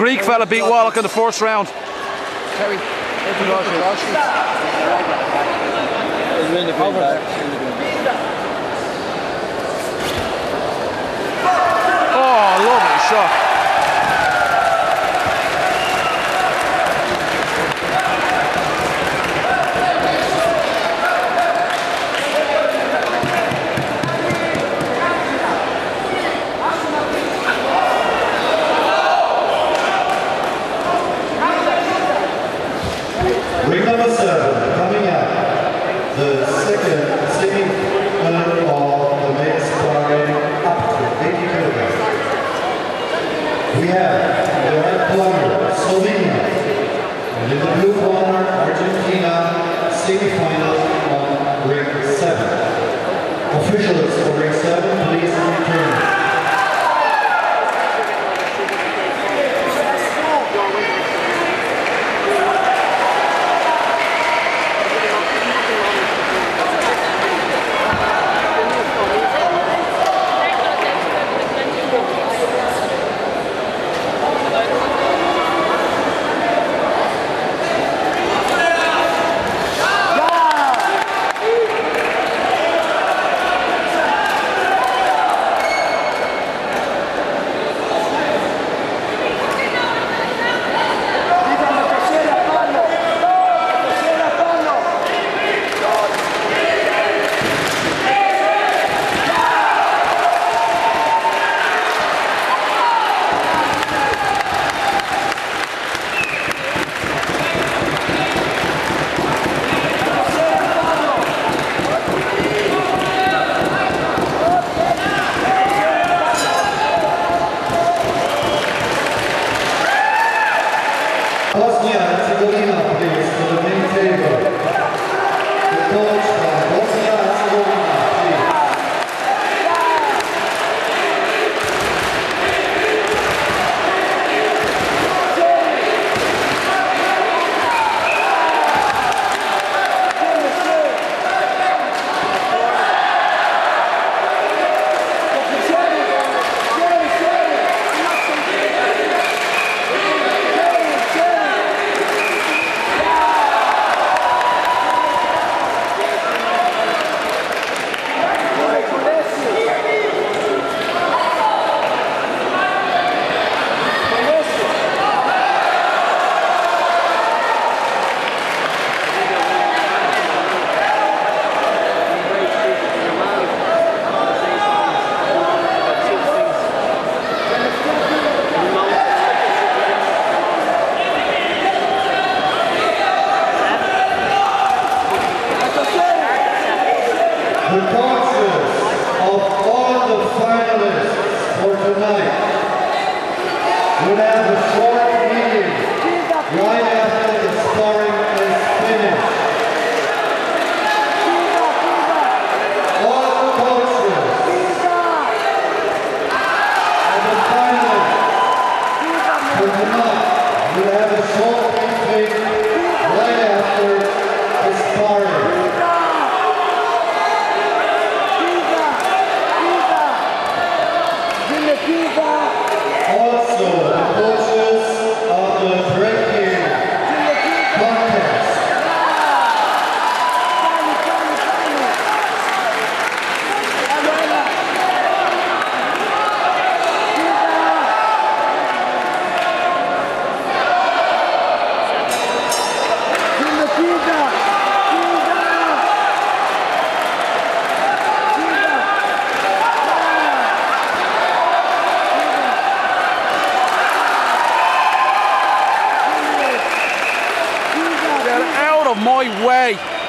Greek fella beat Wallach in the first round. Oh, lovely shot. Thank you. of all the finalists for tonight. We have the four of my way.